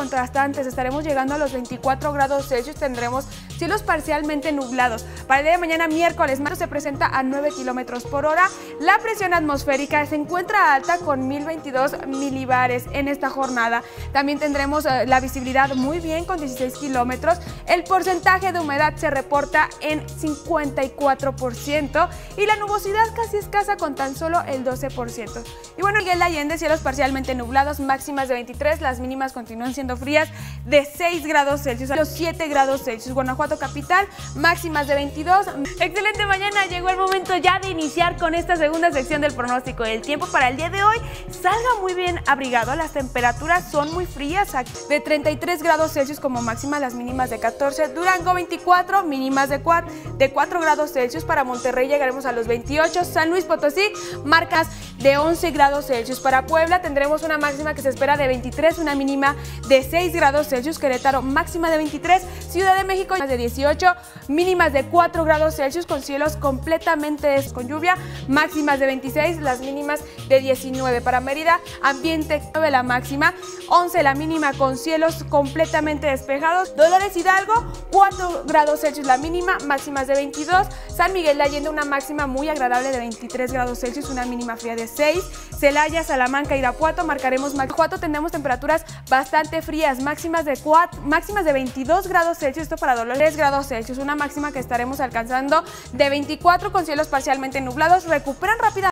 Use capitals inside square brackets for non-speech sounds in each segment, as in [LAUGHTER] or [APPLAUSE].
contrastantes, estaremos llegando a los 24 grados Celsius, tendremos cielos parcialmente nublados. Para el día de mañana miércoles, marzo se presenta a 9 kilómetros por hora. La presión atmosférica se encuentra alta con 1022 milibares en esta jornada. También tendremos eh, la visibilidad muy bien con 16 kilómetros. El porcentaje de humedad se reporta en 54% y la nubosidad casi escasa con tan solo el 12%. Y bueno, Miguel Allende, cielos parcialmente nublados, máximas de 23, las mínimas continúan siendo frías de 6 grados Celsius a los 7 grados Celsius. Guanajuato capital, máximas de 22. Excelente mañana, llegó el momento ya de iniciar con esta segunda sección del pronóstico del tiempo para el día de hoy. Salga muy bien abrigado, las temperaturas son muy frías, de 33 grados Celsius como máxima, las mínimas de 14. Durango 24, mínimas de 4, de 4 grados Celsius. Para Monterrey llegaremos a los 28. San Luis Potosí, marcas de 11 grados Celsius. Para Puebla tendremos una máxima que se espera de 23, una mínima de 6 grados Celsius. Querétaro máxima de 23. Ciudad de México de 18, mínimas de 4 grados Celsius con cielos completamente con lluvia, máximas de 26, las mínimas de 19. Para Mérida, ambiente 9 la máxima, 11 la mínima con cielos completamente despejados. Dolores Hidalgo, 4 grados Celsius la mínima, máximas de 22. San Miguel de Allende, una máxima muy agradable de 23 grados Celsius, una mínima fría de 6. Celaya, Salamanca, Irapuato, marcaremos Irapuato, tenemos temperaturas bastante frías, máximas de 4, máximas de 22 grados Celsius, esto para Dolores grados Celsius, una máxima que estaremos alcanzando de 24 con cielos parcialmente nublados, recuperan rápidamente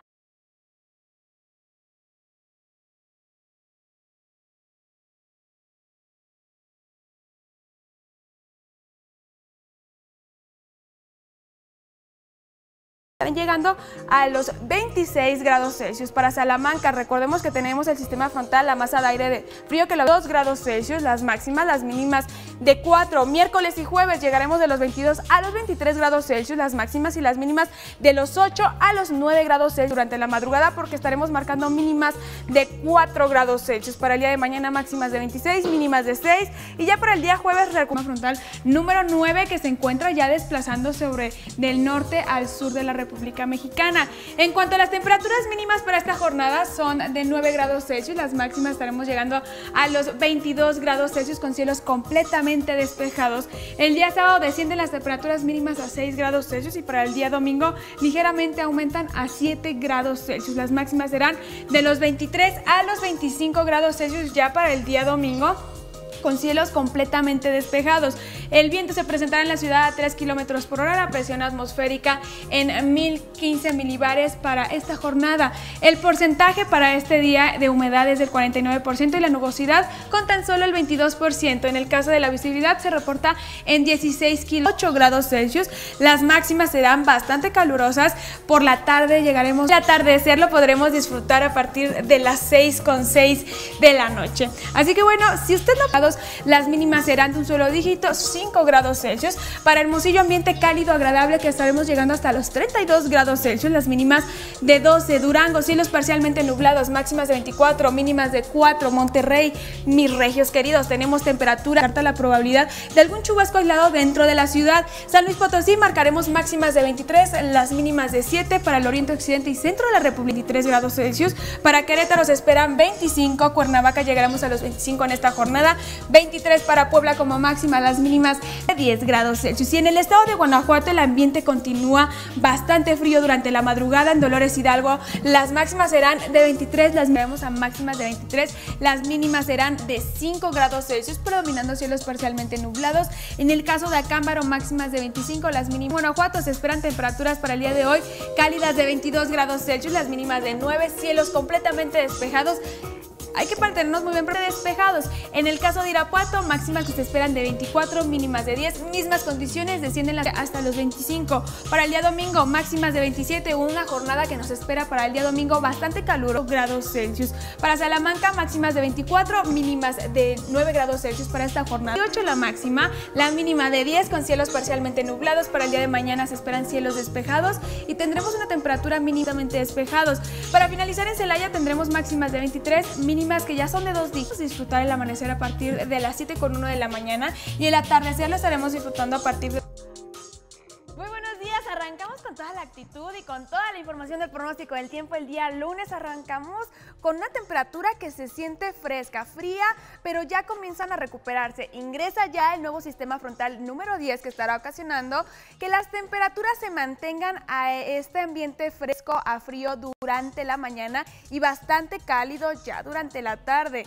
Están llegando a los 26 grados Celsius. Para Salamanca, recordemos que tenemos el sistema frontal, la masa de aire de frío que los 2 grados Celsius, las máximas, las mínimas de 4. Miércoles y jueves llegaremos de los 22 a los 23 grados Celsius, las máximas y las mínimas de los 8 a los 9 grados Celsius durante la madrugada porque estaremos marcando mínimas de 4 grados Celsius. Para el día de mañana máximas de 26, mínimas de 6 y ya para el día jueves recoma frontal número 9 que se encuentra ya desplazando sobre del norte al sur de la República República Mexicana. En cuanto a las temperaturas mínimas para esta jornada son de 9 grados Celsius, las máximas estaremos llegando a los 22 grados Celsius con cielos completamente despejados. El día sábado descienden las temperaturas mínimas a 6 grados Celsius y para el día domingo ligeramente aumentan a 7 grados Celsius. Las máximas serán de los 23 a los 25 grados Celsius ya para el día domingo con cielos completamente despejados. El viento se presentará en la ciudad a 3 kilómetros por hora, la presión atmosférica en 1015 milibares para esta jornada. El porcentaje para este día de humedad es del 49% y la nubosidad con tan solo el 22%. En el caso de la visibilidad se reporta en 16 8 grados Celsius. Las máximas serán bastante calurosas. Por la tarde llegaremos al atardecer, lo podremos disfrutar a partir de las 6 con 6 de la noche. Así que bueno, si usted no las mínimas serán de un solo dígito, 5 grados Celsius. Para Hermosillo, ambiente cálido, agradable, que estaremos llegando hasta los 32 grados Celsius. Las mínimas de 12. Durango, cielos parcialmente nublados, máximas de 24, mínimas de 4. Monterrey, mis regios queridos, tenemos temperatura, carta la probabilidad de algún chubasco aislado dentro de la ciudad. San Luis Potosí, marcaremos máximas de 23, las mínimas de 7. Para el oriente, occidente y centro de la República, 23 grados Celsius. Para Querétaro se esperan 25. Cuernavaca llegaremos a los 25 en esta jornada. 23 para Puebla como máxima, las mínimas de 10 grados Celsius. Y en el estado de Guanajuato el ambiente continúa bastante frío durante la madrugada. En Dolores Hidalgo las máximas serán de 23, las vemos a máximas de 23, las mínimas serán de 5 grados Celsius, predominando cielos parcialmente nublados. En el caso de Acámbaro, máximas de 25, las mínimas. Guanajuato se esperan temperaturas para el día de hoy cálidas de 22 grados Celsius, las mínimas de 9, cielos completamente despejados hay que mantenernos muy bien despejados. En el caso de Irapuato, máximas que se esperan de 24, mínimas de 10, mismas condiciones, descienden hasta los 25. Para el día domingo, máximas de 27, una jornada que nos espera para el día domingo bastante caluro, grados Celsius. Para Salamanca, máximas de 24, mínimas de 9 grados Celsius para esta jornada. 8 la máxima, la mínima de 10 con cielos parcialmente nublados. Para el día de mañana se esperan cielos despejados y tendremos una temperatura mínimamente despejados. Para finalizar en Celaya tendremos máximas de 23, mínimas que ya son de dos dígitos, disfrutar el amanecer a partir de las 7 con 1 de la mañana y el atardecer lo estaremos disfrutando a partir de... toda la actitud y con toda la información del pronóstico del tiempo el día lunes arrancamos con una temperatura que se siente fresca, fría, pero ya comienzan a recuperarse. Ingresa ya el nuevo sistema frontal número 10 que estará ocasionando que las temperaturas se mantengan a este ambiente fresco a frío durante la mañana y bastante cálido ya durante la tarde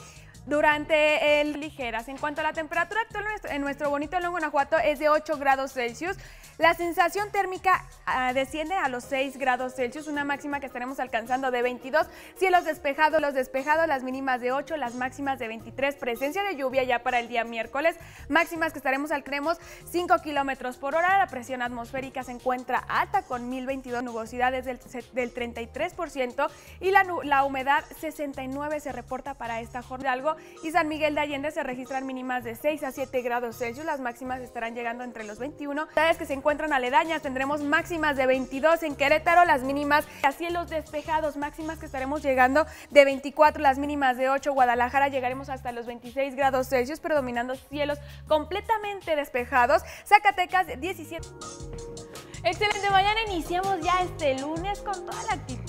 durante el ligeras. En cuanto a la temperatura actual en nuestro bonito León, Guanajuato es de 8 grados Celsius. La sensación térmica ah, desciende a los 6 grados Celsius, una máxima que estaremos alcanzando de 22. Cielos despejados, los despejados, las mínimas de 8, las máximas de 23. Presencia de lluvia ya para el día miércoles. Máximas que estaremos alcanzando 5 kilómetros por hora. La presión atmosférica se encuentra alta con 1022 nubosidades del, del 33% y la, la humedad 69 se reporta para esta jornada. Y San Miguel de Allende se registran mínimas de 6 a 7 grados Celsius. Las máximas estarán llegando entre los 21. Ciudades que se encuentran aledañas tendremos máximas de 22 en Querétaro, las mínimas a cielos despejados, máximas que estaremos llegando de 24, las mínimas de 8. Guadalajara llegaremos hasta los 26 grados Celsius, predominando cielos completamente despejados. Zacatecas 17. Excelente, mañana iniciamos ya este lunes con toda la actitud,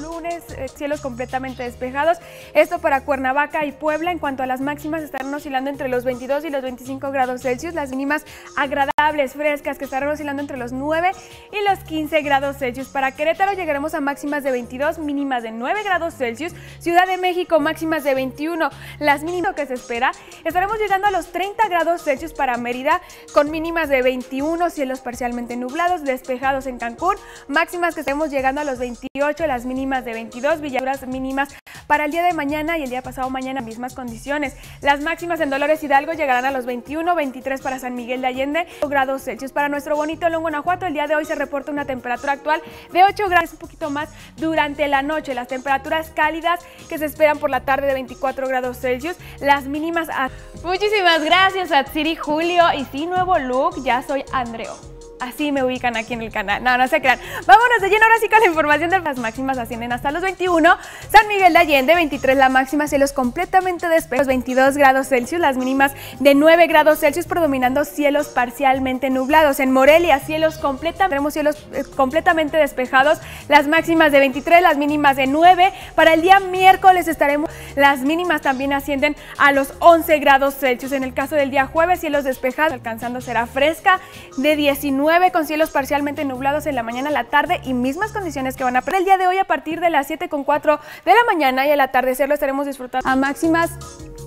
lunes eh, cielos completamente despejados, esto para Cuernavaca y Puebla, en cuanto a las máximas estarán oscilando entre los 22 y los 25 grados Celsius, las mínimas agradables, frescas, que estarán oscilando entre los 9 y los 15 grados Celsius, para Querétaro llegaremos a máximas de 22, mínimas de 9 grados Celsius, Ciudad de México máximas de 21, las mínimas que se espera, estaremos llegando a los 30 grados Celsius para Mérida, con mínimas de 21, cielos parcialmente nublados, despejados en Cancún, máximas que estemos llegando a los 28, las mínimas de 22, Villaduras mínimas para el día de mañana y el día pasado mañana mismas condiciones. Las máximas en Dolores Hidalgo llegarán a los 21, 23 para San Miguel de Allende, grados Celsius. Para nuestro bonito León, Guanajuato, el día de hoy se reporta una temperatura actual de 8 grados, un poquito más durante la noche. Las temperaturas cálidas que se esperan por la tarde de 24 grados Celsius, las mínimas a... Muchísimas gracias a Siri Julio y sí, nuevo look, ya soy Andreo así me ubican aquí en el canal. No, no se crean. Vámonos de lleno ahora sí con la información de las máximas ascienden hasta los 21. San Miguel de Allende, 23 la máxima, cielos completamente despejados, 22 grados Celsius, las mínimas de 9 grados Celsius, predominando cielos parcialmente nublados. En Morelia, cielos completamente, tenemos cielos eh, completamente despejados, las máximas de 23, las mínimas de 9. Para el día miércoles estaremos, las mínimas también ascienden a los 11 grados Celsius. En el caso del día jueves, cielos despejados, alcanzando será fresca de 19 con cielos parcialmente nublados en la mañana, la tarde y mismas condiciones que van a perder el día de hoy a partir de las 7.4 de la mañana y al atardecer lo estaremos disfrutando a máximas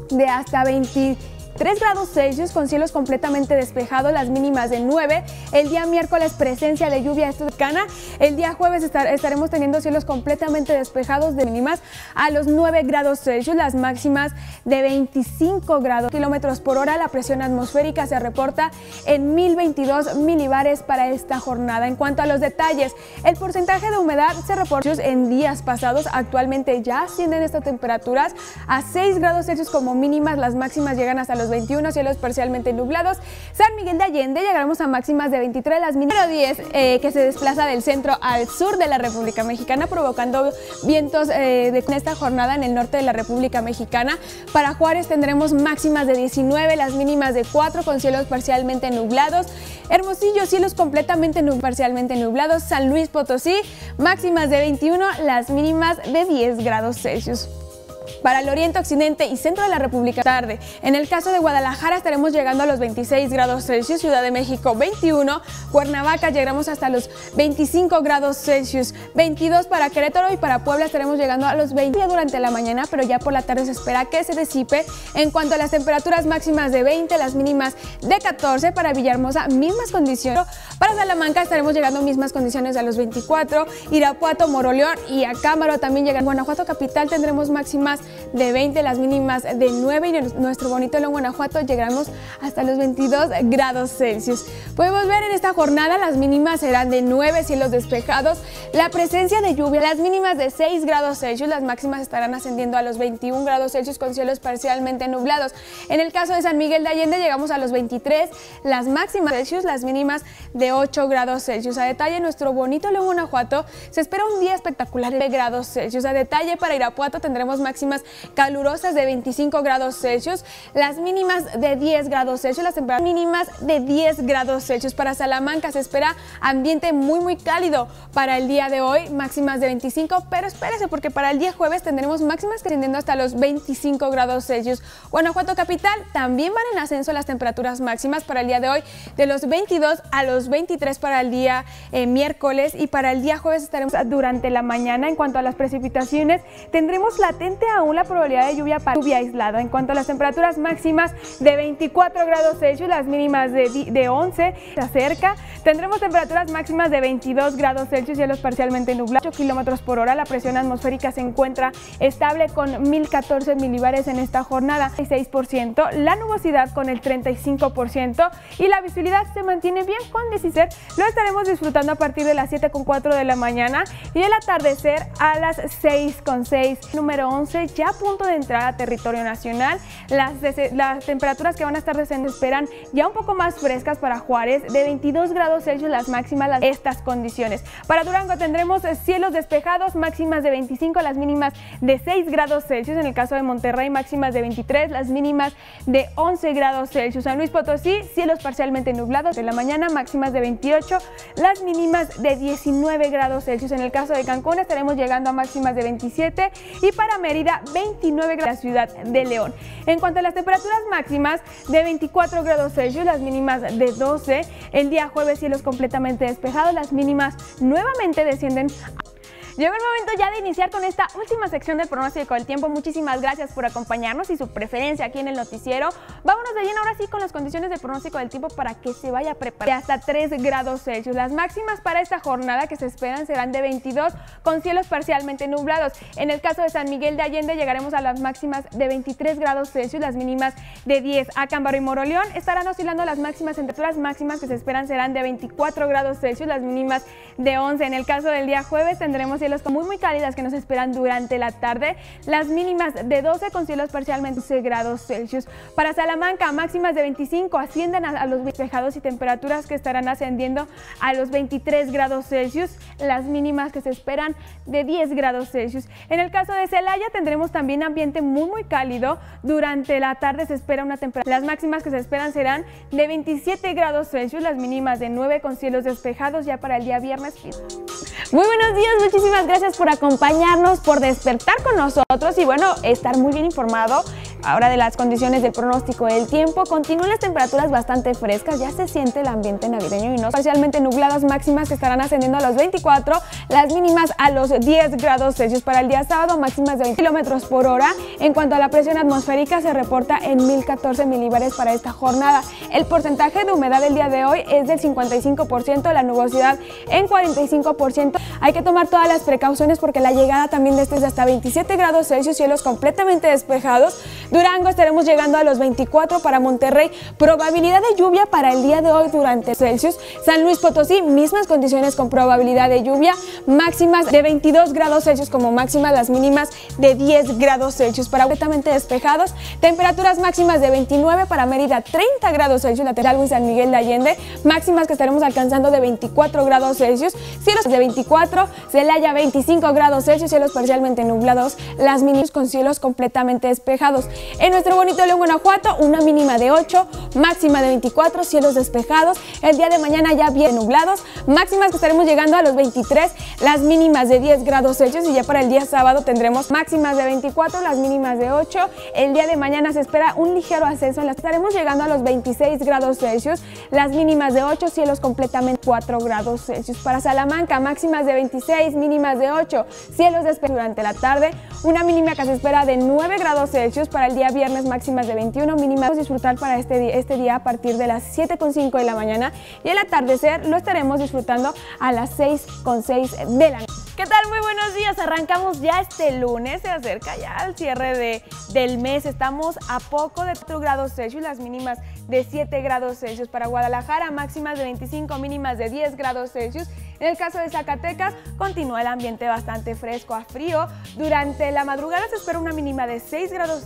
de hasta 20 3 grados Celsius con cielos completamente despejados, las mínimas de 9. El día miércoles presencia de lluvia cercana. El día jueves estaremos teniendo cielos completamente despejados de mínimas a los 9 grados Celsius, las máximas de 25 grados kilómetros por hora. La presión atmosférica se reporta en 1022 milibares para esta jornada. En cuanto a los detalles, el porcentaje de humedad se reporta en días pasados. Actualmente ya ascienden estas temperaturas a 6 grados Celsius como mínimas, las máximas llegan hasta los 21, cielos parcialmente nublados. San Miguel de Allende llegaremos a máximas de 23, las mínimas 10 eh, que se desplaza del centro al sur de la República Mexicana, provocando vientos eh, de esta jornada en el norte de la República Mexicana. Para Juárez tendremos máximas de 19, las mínimas de 4 con cielos parcialmente nublados. Hermosillo, cielos completamente parcialmente nublados. San Luis Potosí, máximas de 21, las mínimas de 10 grados Celsius para el oriente, occidente y centro de la República tarde. En el caso de Guadalajara estaremos llegando a los 26 grados Celsius, Ciudad de México 21, Cuernavaca llegaremos hasta los 25 grados Celsius, 22 para Querétaro y para Puebla estaremos llegando a los 20 durante la mañana, pero ya por la tarde se espera que se disipe. En cuanto a las temperaturas máximas de 20, las mínimas de 14 para Villahermosa, mismas condiciones. Para Salamanca estaremos llegando a mismas condiciones a los 24, Irapuato, Moroleón y Acámbaro también llegan. Guanajuato capital tendremos máximas de 20, las mínimas de 9 y nuestro bonito León Guanajuato llegaremos hasta los 22 grados Celsius. Podemos ver en esta jornada las mínimas serán de 9 cielos despejados, la presencia de lluvia, las mínimas de 6 grados Celsius, las máximas estarán ascendiendo a los 21 grados Celsius con cielos parcialmente nublados. En el caso de San Miguel de Allende llegamos a los 23, las máximas Celsius, las mínimas de 8 grados Celsius. A detalle, nuestro bonito León Guanajuato se espera un día espectacular de grados Celsius. A detalle, para Irapuato tendremos máximas calurosas de 25 grados Celsius, las mínimas de 10 grados Celsius, las temperaturas mínimas de 10 grados Celsius. Para Salamanca se espera ambiente muy muy cálido para el día de hoy, máximas de 25, pero espérese porque para el día jueves tendremos máximas creciendo hasta los 25 grados Celsius. Guanajuato capital también van en ascenso las temperaturas máximas para el día de hoy de los 22 a los 23 para el día eh, miércoles y para el día jueves estaremos durante la mañana. En cuanto a las precipitaciones, tendremos latente aún la probabilidad de lluvia para lluvia aislada. En cuanto a las temperaturas máximas de 24 grados Celsius, las mínimas de, de 11 se acerca. Tendremos temperaturas máximas de 22 grados Celsius, cielos parcialmente nublados, 8 kilómetros por hora. La presión atmosférica se encuentra estable con 1014 milibares en esta jornada, 6%. La nubosidad con el 35% y la visibilidad se mantiene bien con 16. Lo estaremos disfrutando a partir de las 7.4 de la mañana y el atardecer a las 6.6. Número 11, ya a punto de entrar a territorio nacional. Las, las temperaturas que van a estar descendiendo esperan ya un poco más frescas para Juárez, de 22 grados Celsius las máximas, estas condiciones. Para Durango tendremos cielos despejados, máximas de 25, las mínimas de 6 grados Celsius. En el caso de Monterrey, máximas de 23, las mínimas de 11 grados Celsius. San Luis Potosí, cielos parcialmente nublados de la mañana, máximas de 28, las mínimas de 19 grados Celsius. En el caso de Cancún estaremos llegando a máximas de 27 y para Mérida 29 grados la ciudad de León. En cuanto a las temperaturas máximas de 24 grados Celsius, las mínimas de 12, el día jueves cielos completamente despejados, las mínimas nuevamente descienden Llegó el momento ya de iniciar con esta última sección del pronóstico del tiempo. Muchísimas gracias por acompañarnos y su preferencia aquí en el noticiero. Vámonos de lleno ahora sí con las condiciones del pronóstico del tiempo para que se vaya preparando. Hasta 3 grados Celsius. Las máximas para esta jornada que se esperan serán de 22 con cielos parcialmente nublados. En el caso de San Miguel de Allende llegaremos a las máximas de 23 grados Celsius, las mínimas de 10. A Cámbaro y Moroleón estarán oscilando las máximas temperaturas máximas que se esperan serán de 24 grados Celsius, las mínimas de 11. En el caso del día jueves tendremos muy muy cálidas que nos esperan durante la tarde, las mínimas de 12 con cielos parcialmente 12 grados Celsius. Para Salamanca, máximas de 25 ascienden a, los despejados y temperaturas que estarán ascendiendo a los 23 grados Celsius, las mínimas que se esperan de 10 grados Celsius. En el caso de Celaya tendremos también ambiente muy muy cálido, durante la tarde se espera una temperatura, las máximas que se esperan serán de 27 grados Celsius, las mínimas de 9 con cielos despejados ya para el día viernes. Muy buenos días, muchísimas gracias por acompañarnos, por despertar con nosotros y bueno, estar muy bien informado ahora de las condiciones del pronóstico del tiempo. Continúan las temperaturas bastante frescas, ya se siente el ambiente navideño y no parcialmente nubladas máximas que estarán ascendiendo a los 24, las mínimas a los 10 grados Celsius para el día sábado, máximas de 20 kilómetros por hora. En cuanto a la presión atmosférica, se reporta en 1014 milíbares para esta jornada. El porcentaje de humedad del día de hoy es del 55%, la nubosidad en 45%. Hay que tomar todas las precauciones porque la llegada también de este es hasta 27 grados Celsius, cielos completamente despejados. Durango estaremos llegando a los 24 para Monterrey, probabilidad de lluvia para el día de hoy durante Celsius. San Luis Potosí, mismas condiciones con probabilidad de lluvia, máximas de 22 grados Celsius como máximas, las mínimas de 10 grados Celsius para completamente despejados. Temperaturas máximas de 29 para Mérida, 30 grados Celsius, lateral y San Miguel de Allende, máximas que estaremos alcanzando de 24 grados Celsius, cielos de 24, Celaya 25 grados Celsius, cielos parcialmente nublados, las mínimas con cielos completamente despejados. En nuestro bonito León, Guanajuato, una mínima de 8, máxima de 24, cielos despejados. El día de mañana ya bien nublados, máximas que estaremos llegando a los 23, las mínimas de 10 grados Celsius y ya para el día sábado tendremos máximas de 24, las mínimas de 8. El día de mañana se espera un ligero ascenso, en las estaremos llegando a los 26 grados Celsius, las mínimas de 8, cielos completamente 4 grados Celsius. Para Salamanca, máximas de 26, mínimas de 8, cielos despejados durante la tarde, una mínima que se espera de 9 grados Celsius para el día viernes, máximas de 21, mínimas disfrutar para este, este día a partir de las 7.5 de la mañana y el atardecer lo estaremos disfrutando a las 6.6 de la noche. ¿Qué tal? Muy buenos días. Arrancamos ya este lunes. Se acerca ya el cierre de, del mes. Estamos a poco de 4 grados Celsius, las mínimas de 7 grados Celsius. Para Guadalajara, máximas de 25, mínimas de 10 grados Celsius. En el caso de Zacatecas, continúa el ambiente bastante fresco a frío. Durante la madrugada se espera una mínima de 6 grados.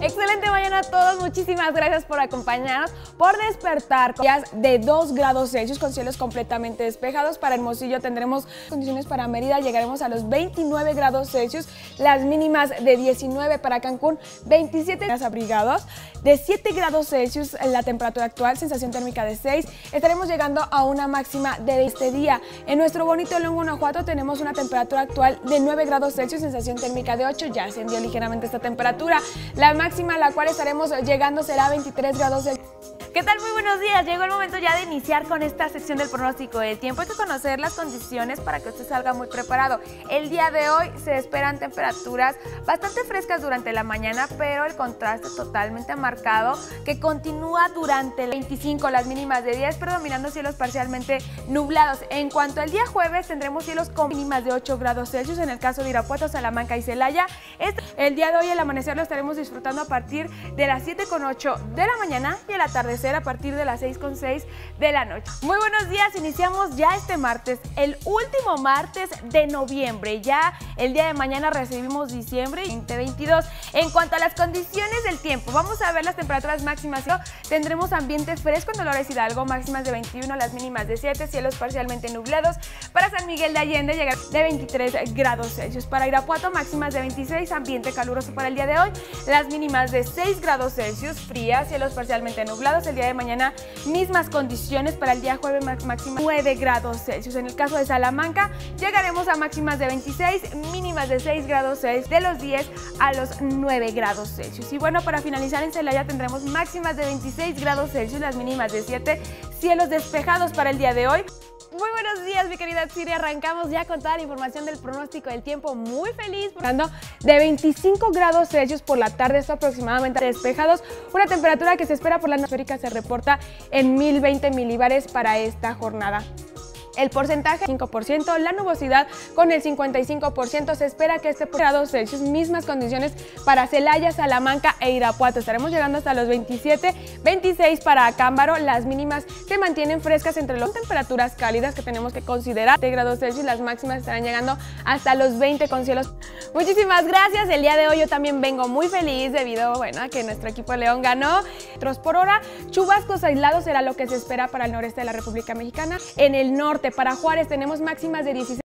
Excelente mañana a todos, muchísimas gracias por acompañarnos, por despertar días de 2 grados Celsius con cielos completamente despejados. Para Hermosillo tendremos condiciones para Mérida, llegaremos a los 29 grados Celsius, las mínimas de 19 para Cancún, 27 abrigados, de 7 grados Celsius la temperatura actual, sensación térmica de 6. Estaremos llegando a una máxima de este día. En nuestro bonito León, Guanajuato tenemos una temperatura actual de 9 grados Celsius, sensación térmica de 8, ya ascendió ligeramente esta temperatura. La máxima a la cual estaremos llegando será 23 grados Celsius. ¿Qué tal? Muy buenos días. Llegó el momento ya de iniciar con esta sección del pronóstico del tiempo. Hay que conocer las condiciones para que usted salga muy preparado. El día de hoy se esperan temperaturas bastante frescas durante la mañana, pero el contraste totalmente marcado que continúa durante el 25, las mínimas de 10, predominando cielos parcialmente nublados. En cuanto al día jueves, tendremos cielos con mínimas de 8 grados Celsius en el caso de Irapuato, Salamanca y Celaya. Este, el día de hoy, el amanecer, lo estaremos disfrutando a partir de las 7.8 de la mañana y el atardecer a partir de las 6.6 de la noche. Muy buenos días, iniciamos ya este martes, el último martes de noviembre. Ya el día de mañana recibimos diciembre 2022. En cuanto a las condiciones del tiempo, vamos a ver las temperaturas máximas. Tendremos ambiente fresco en Dolores Hidalgo, máximas de 21, las mínimas de 7, cielos parcialmente nublados. Para San Miguel de Allende llegar de 23 grados Celsius. Para Irapuato, máximas de 26, ambiente caluroso para el día de hoy. Las mínimas de 6 grados Celsius, frías, cielos parcialmente nublados el día de mañana mismas condiciones para el día jueves máxima 9 grados Celsius. En el caso de Salamanca llegaremos a máximas de 26, mínimas de 6 grados Celsius, de los 10 a los 9 grados Celsius. Y bueno, para finalizar en Celaya tendremos máximas de 26 grados Celsius, las mínimas de 7, cielos despejados para el día de hoy. Muy buenos días, mi querida Siri. Arrancamos ya con toda la información del pronóstico del tiempo. Muy feliz. De 25 grados Celsius por la tarde, está aproximadamente despejados. Una temperatura que se espera por la atmosférica se reporta en 1020 milibares para esta jornada. El porcentaje 5%, la nubosidad con el 55%. Se espera que este grados Celsius, mismas condiciones para Celaya, Salamanca e Irapuato. Estaremos llegando hasta los 27, 26 para Acámbaro. Las mínimas se mantienen frescas entre las temperaturas cálidas que tenemos que considerar. De grados Celsius, las máximas estarán llegando hasta los 20 con cielos. Muchísimas gracias. El día de hoy yo también vengo muy feliz debido bueno, a que nuestro equipo León ganó. Tros por hora, chubascos aislados será lo que se espera para el noreste de la República Mexicana. En el norte para Juárez tenemos máximas de 16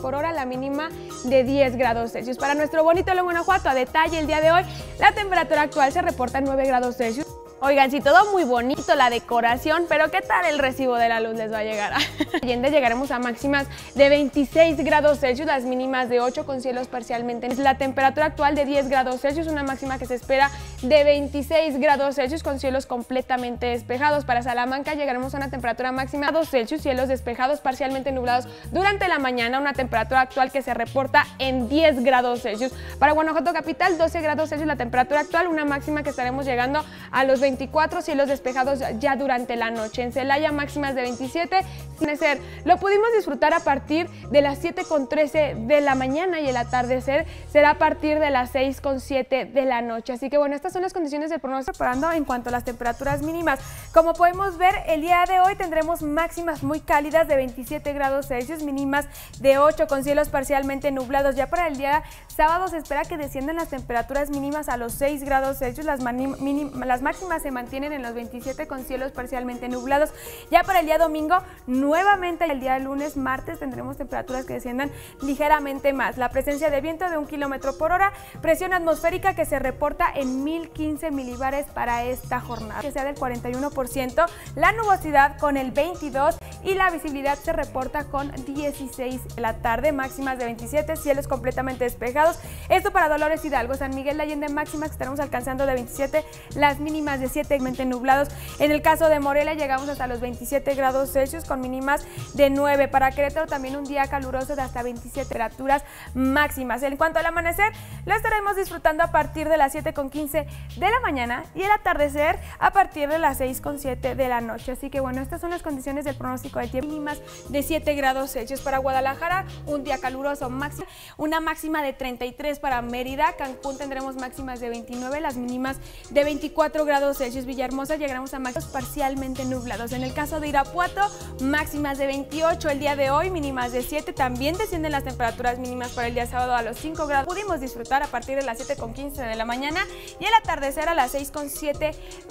por hora, la mínima de 10 grados Celsius. Para nuestro bonito León Guanajuato, a detalle el día de hoy, la temperatura actual se reporta en 9 grados Celsius. Oigan, sí, todo muy bonito, la decoración, pero ¿qué tal el recibo de la luz les va a llegar? [LAUGHS] Allende llegaremos a máximas de 26 grados Celsius, las mínimas de 8 con cielos parcialmente. La temperatura actual de 10 grados Celsius, una máxima que se espera de 26 grados Celsius con cielos completamente despejados. Para Salamanca llegaremos a una temperatura máxima de 2 Celsius, cielos despejados parcialmente nublados durante la mañana, una temperatura actual que se reporta en 10 grados Celsius. Para Guanajuato Capital, 12 grados Celsius la temperatura actual, una máxima que estaremos llegando a los 24 cielos despejados ya durante la noche. En Celaya máximas de 27, sin ser. Lo pudimos disfrutar a partir de las 7.13 de la mañana y el atardecer será a partir de las 6.7 de la noche. Así que bueno, estas son las condiciones del pronóstico preparando en cuanto a las temperaturas mínimas. Como podemos ver, el día de hoy tendremos máximas muy cálidas de 27 grados Celsius, mínimas de 8 con cielos parcialmente nublados. Ya para el día sábado se espera que desciendan las temperaturas mínimas a los 6 grados Celsius, las máximas se mantienen en los 27 con cielos parcialmente nublados. Ya para el día domingo, nuevamente el día lunes, martes, tendremos temperaturas que desciendan ligeramente más. La presencia de viento de un kilómetro por hora, presión atmosférica que se reporta en 1015 milibares para esta jornada, que sea del 41%, la nubosidad con el 22 y la visibilidad se reporta con 16 de la tarde, máximas de 27, cielos completamente despejados. Esto para Dolores Hidalgo, San Miguel de Allende máximas que estaremos alcanzando de 27, las mínimas de de 7 nublados. En el caso de Morelia llegamos hasta los 27 grados Celsius con mínimas de 9. Para Querétaro también un día caluroso de hasta 27 temperaturas máximas. En cuanto al amanecer, lo estaremos disfrutando a partir de las 7.15 de la mañana y el atardecer a partir de las 6.7 de la noche. Así que bueno, estas son las condiciones del pronóstico de tiempo. Mínimas de 7 grados Celsius para Guadalajara, un día caluroso máximo, una máxima de 33 para Mérida, Cancún tendremos máximas de 29, las mínimas de 24 grados Celsius, Villahermosa llegaremos a máximas parcialmente nublados. En el caso de Irapuato, máximas de 28 el día de hoy, mínimas de 7, también descienden las temperaturas mínimas para el día sábado a los 5 grados. Pudimos disfrutar a partir de las 7.15 de la mañana y el atardecer a las 6.7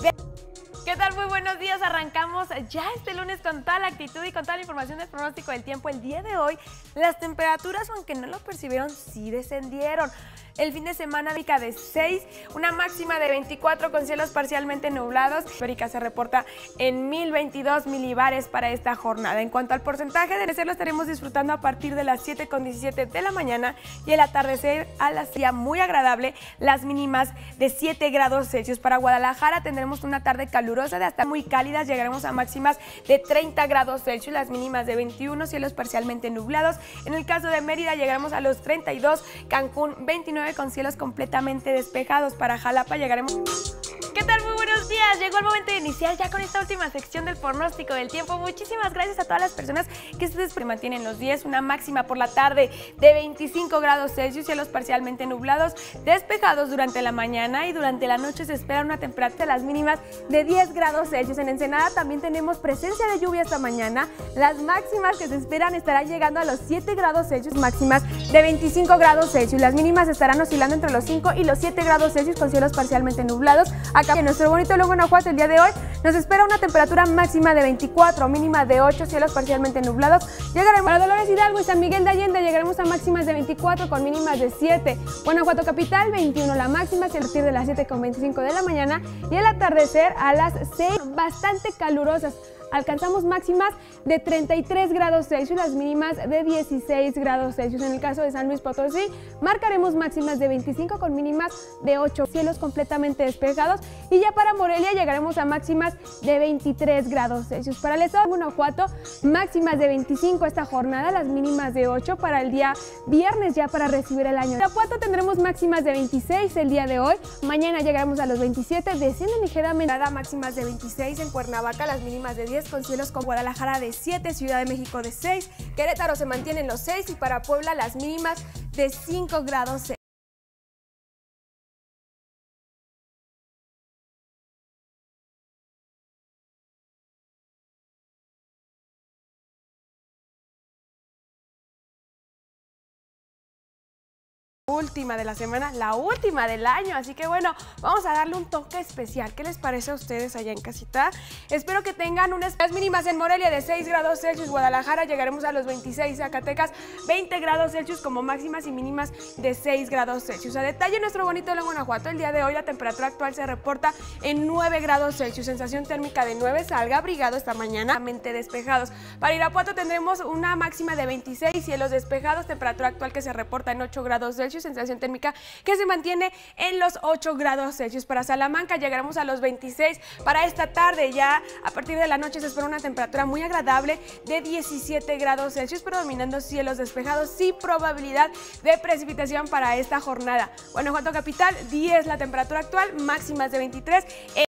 de ¿Qué tal? Muy buenos días. Arrancamos ya este lunes con toda la actitud y con toda la información del pronóstico del tiempo. El día de hoy, las temperaturas, aunque no lo percibieron, sí descendieron. El fin de semana pica de 6, una máxima de 24 con cielos parcialmente nublados. Férica se reporta en 1022 milibares para esta jornada. En cuanto al porcentaje de lo estaremos disfrutando a partir de las 7.17 de la mañana y el atardecer a la día muy agradable, las mínimas de 7 grados Celsius. Para Guadalajara tendremos una tarde calurosa de hasta muy cálidas, llegaremos a máximas de 30 grados Celsius, las mínimas de 21, cielos parcialmente nublados. En el caso de Mérida llegaremos a los 32, Cancún 29 con cielos completamente despejados. Para Jalapa llegaremos... ¿Qué tal? Muy buenos días. Llegó el momento de iniciar ya con esta última sección del pronóstico del tiempo. Muchísimas gracias a todas las personas que se mantienen los días. Una máxima por la tarde de 25 grados Celsius, cielos parcialmente nublados, despejados durante la mañana y durante la noche se espera una temperatura de las mínimas de 10 grados Celsius. En Ensenada también tenemos presencia de lluvia esta mañana. Las máximas que se esperan estarán llegando a los 7 grados Celsius, máximas de 25 grados Celsius. Las mínimas estarán oscilando entre los 5 y los 7 grados Celsius con cielos parcialmente nublados. En nuestro bonito Luego Guanajuato el día de hoy nos espera una temperatura máxima de 24, mínima de 8, cielos parcialmente nublados. Llegaremos a Dolores Hidalgo y San Miguel de Allende, llegaremos a máximas de 24 con mínimas de 7. Guanajuato capital 21 la máxima a partir de las 7 con 25 de la mañana y el atardecer a las 6 bastante calurosas alcanzamos máximas de 33 grados Celsius, las mínimas de 16 grados Celsius. En el caso de San Luis Potosí, marcaremos máximas de 25 con mínimas de 8, cielos completamente despejados. Y ya para Morelia llegaremos a máximas de 23 grados Celsius. Para el estado de Guanajuato, máximas de 25 esta jornada, las mínimas de 8 para el día viernes ya para recibir el año. En Guanajuato tendremos máximas de 26 el día de hoy, mañana llegaremos a los 27, descienden ligeramente, máximas de 26 en Cuernavaca, las mínimas de 10 con cielos con Guadalajara de 7, Ciudad de México de 6, Querétaro se mantiene en los 6 y para Puebla las mínimas de 5 grados última de la semana, la última del año. Así que bueno, vamos a darle un toque especial. ¿Qué les parece a ustedes allá en casita? Espero que tengan unas mínimas en Morelia de 6 grados Celsius, Guadalajara llegaremos a los 26, Zacatecas 20 grados Celsius como máximas y mínimas de 6 grados Celsius. A detalle nuestro bonito de Guanajuato, el día de hoy la temperatura actual se reporta en 9 grados Celsius, sensación térmica de 9, salga abrigado esta mañana, mente despejados. Para Irapuato tendremos una máxima de 26, cielos despejados, temperatura actual que se reporta en 8 grados Celsius, sensación térmica que se mantiene en los 8 grados Celsius. Para Salamanca llegaremos a los 26 para esta tarde. Ya a partir de la noche se espera una temperatura muy agradable de 17 grados Celsius, predominando cielos despejados sin probabilidad de precipitación para esta jornada. Guanajuato capital, 10 la temperatura actual, máximas de 23.